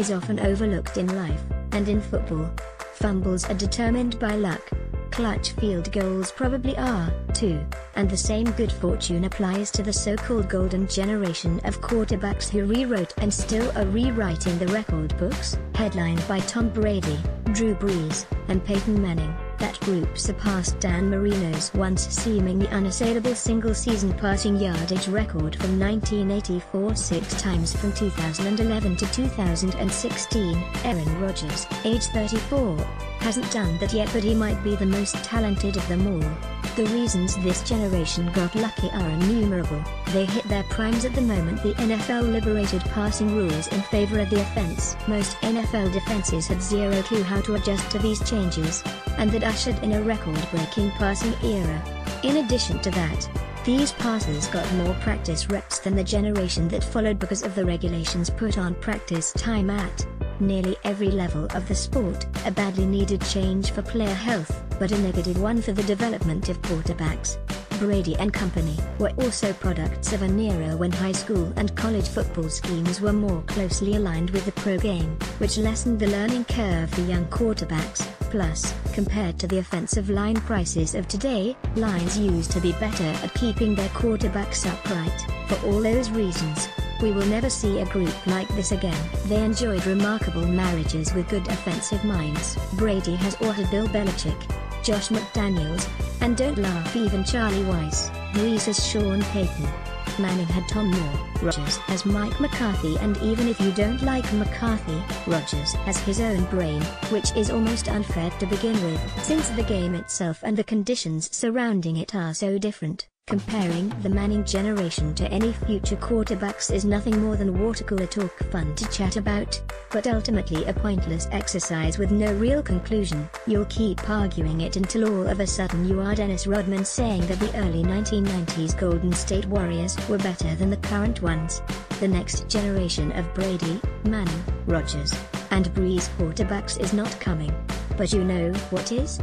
is often overlooked in life, and in football. Fumbles are determined by luck. Clutch field goals probably are, too, and the same good fortune applies to the so-called golden generation of quarterbacks who rewrote and still are rewriting the record books, headlined by Tom Brady, Drew Brees, and Peyton Manning. That group surpassed Dan Marino's once seemingly unassailable single-season passing yardage record from 1984 six times from 2011 to 2016. Aaron Rodgers, age 34, hasn't done that yet but he might be the most talented of them all. The reasons this generation got lucky are innumerable. They hit their primes at the moment the NFL liberated passing rules in favor of the offense. Most NFL defenses had zero clue how to adjust to these changes, and that ushered in a record-breaking passing era. In addition to that, these passers got more practice reps than the generation that followed because of the regulations put on practice time at nearly every level of the sport, a badly needed change for player health, but a negative one for the development of quarterbacks. Brady and company were also products of an era when high school and college football schemes were more closely aligned with the pro game, which lessened the learning curve for young quarterbacks. Plus, compared to the offensive line prices of today, lines used to be better at keeping their quarterbacks upright. For all those reasons, we will never see a group like this again. They enjoyed remarkable marriages with good offensive minds. Brady has ordered Bill Belichick, Josh McDaniels, and don't laugh even Charlie Weis. Brees has Sean Payton. Manning had Tom Moore, Rodgers has Mike McCarthy and even if you don't like McCarthy, Rodgers has his own brain, which is almost unfair to begin with, since the game itself and the conditions surrounding it are so different. Comparing the Manning generation to any future quarterbacks is nothing more than water cooler talk fun to chat about, but ultimately a pointless exercise with no real conclusion. You'll keep arguing it until all of a sudden you are Dennis Rodman saying that the early 1990s Golden State Warriors were better than the current ones. The next generation of Brady, Manning, Rodgers, and Brees quarterbacks is not coming. But you know what is?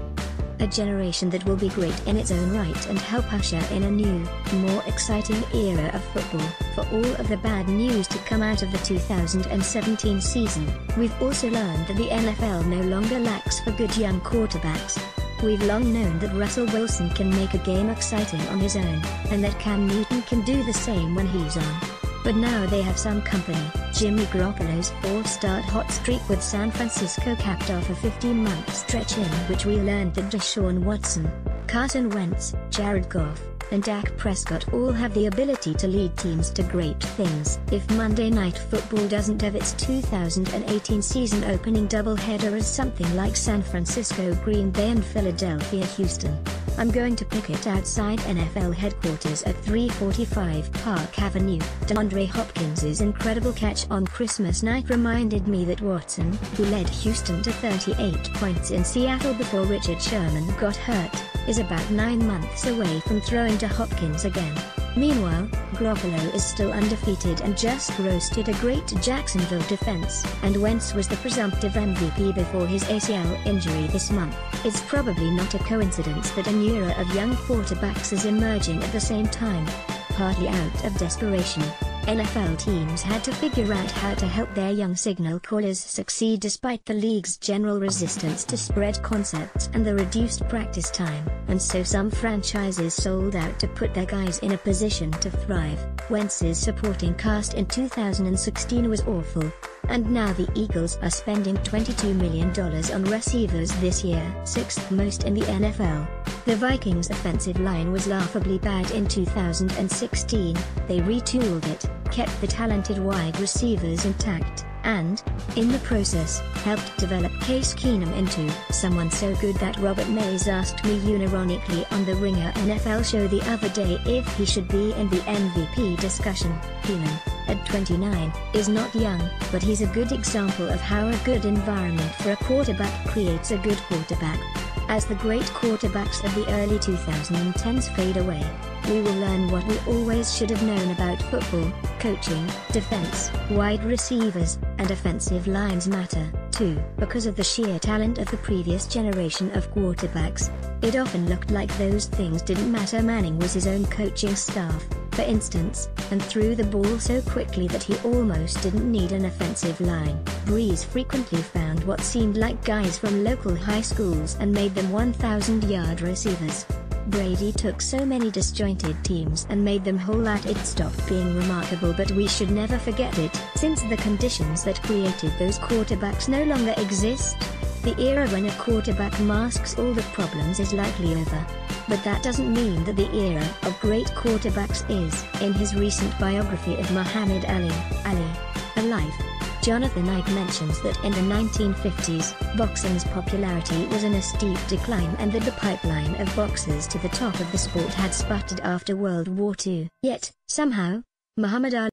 A generation that will be great in its own right and help usher in a new, more exciting era of football. For all of the bad news to come out of the 2017 season, we've also learned that the NFL no longer lacks for good young quarterbacks. We've long known that Russell Wilson can make a game exciting on his own, and that Cam Newton can do the same when he's on. But now they have some company. Jimmy Garoppolo's four-start hot streak with San Francisco capped off a 15-month stretch in which we learned that Deshaun Watson, Carson Wentz, Jared Goff, and Dak Prescott all have the ability to lead teams to great things. If Monday Night Football doesn't have its 2018 season opening doubleheader as something like San Francisco Green Bay and Philadelphia Houston, I'm going to pick it outside NFL headquarters at 345 Park Avenue. DeAndre Hopkins' incredible catch on Christmas night reminded me that Watson, who led Houston to 38 points in Seattle before Richard Sherman got hurt, is about 9 months away from throwing to Hopkins again. Meanwhile, Garoppolo is still undefeated and just roasted a great Jacksonville defense, and Wentz was the presumptive MVP before his ACL injury this month. It's probably not a coincidence that an era of young quarterbacks is emerging at the same time, partly out of desperation. NFL teams had to figure out how to help their young signal callers succeed despite the league's general resistance to spread concepts and the reduced practice time, and so some franchises sold out to put their guys in a position to thrive. Wentz's supporting cast in 2016 was awful, and now the Eagles are spending $22 million on receivers this year, sixth most in the NFL. The Vikings' offensive line was laughably bad in 2016, they retooled it, kept the talented wide receivers intact, and, in the process, helped develop Case Keenum into someone so good that Robert Mays asked me unironically on the Ringer NFL show the other day if he should be in the MVP discussion. Keenum, at 29, is not young, but he's a good example of how a good environment for a quarterback creates a good quarterback. As the great quarterbacks of the early 2010s fade away, we will learn what we always should have known about football, coaching, defense, wide receivers, and offensive lines matter. too. Because of the sheer talent of the previous generation of quarterbacks, it often looked like those things didn't matter. Manning was his own coaching staff, for instance, and threw the ball so quickly that he almost didn't need an offensive line. Brees frequently found what seemed like guys from local high schools and made them 1,000-yard receivers. Brady took so many disjointed teams and made them whole that it stopped being remarkable but we should never forget it. Since the conditions that created those quarterbacks no longer exist, the era when a quarterback masks all the problems is likely over. But that doesn't mean that the era of great quarterbacks is. In his recent biography of Muhammad Ali, Ali, A Life, Jonathan Eig mentions that in the 1950s, boxing's popularity was in a steep decline and that the pipeline of boxers to the top of the sport had sputtered after World War II. Yet, somehow, Muhammad Ali